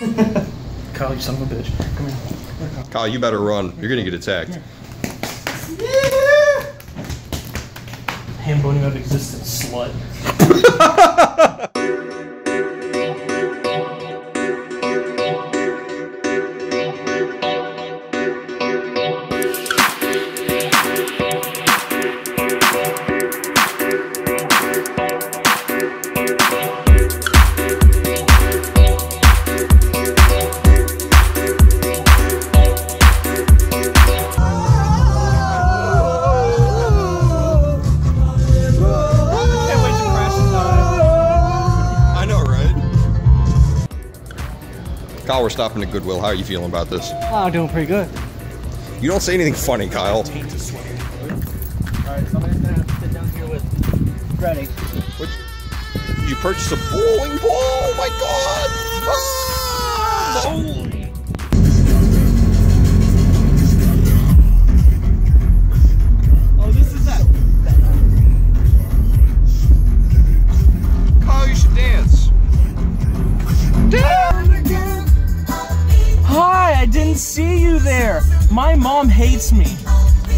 Kyle, you son of a bitch. Come here. Kyle, you better run. You're gonna get attacked. Ham boning out of existence, slut. Kyle, we're stopping at Goodwill. How are you feeling about this? Oh, I'm doing pretty good. You don't say anything funny, Kyle. Alright, somebody's gonna have to sit down here with Freddy. What? You purchased a bowling ball? See you there. My mom hates me.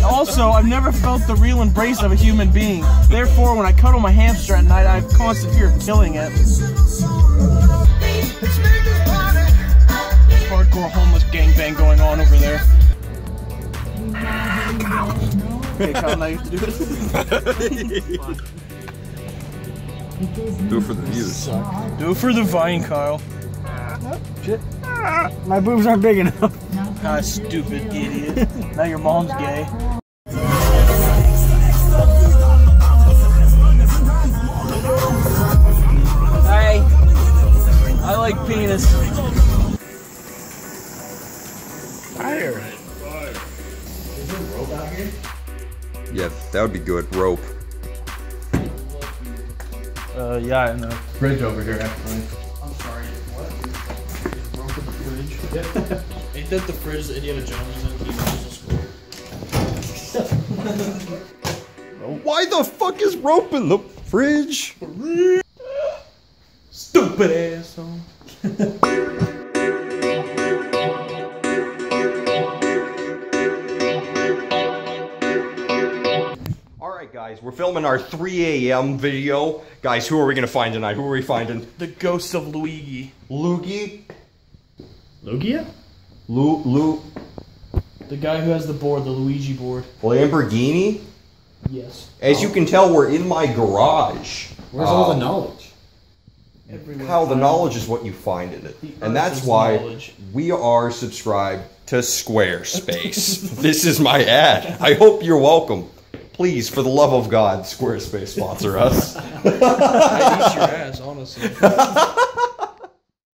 Also, I've never felt the real embrace of a human being. Therefore, when I cuddle my hamster at night, I have constant fear of killing it. Hardcore homeless gangbang going on over there. Okay, Kyle, now you have to do it. Do it for the views. Do it for the vine, Kyle. My boobs aren't big enough. Ah, stupid idiot. Now your mom's gay. Hey, I like penis. Fire. Yeah, that would be good. Rope. Uh, yeah, in the fridge over here, actually. I'm sorry, what? Broke fridge? Yeah. Ain't that the fridge that Indiana Jones is in? He uses a scroll. Why the fuck is rope in the fridge? Stupid asshole. Alright, guys, we're filming our 3 a.m. video. Guys, who are we gonna find tonight? Who are we finding? The ghost of Luigi. Luigi? Lugia? Lu, Lu, The guy who has the board, the Luigi board. Lamborghini? Yes. As you can tell, we're in my garage. Where's all the Um, knowledge? Everywhere. How the knowledge is what you find in it. The and that's is why knowledge. we are subscribed to Squarespace. this is my ad. I hope you're welcome. Please, for the love of God, Squarespace sponsor us. I eat your ass, honestly.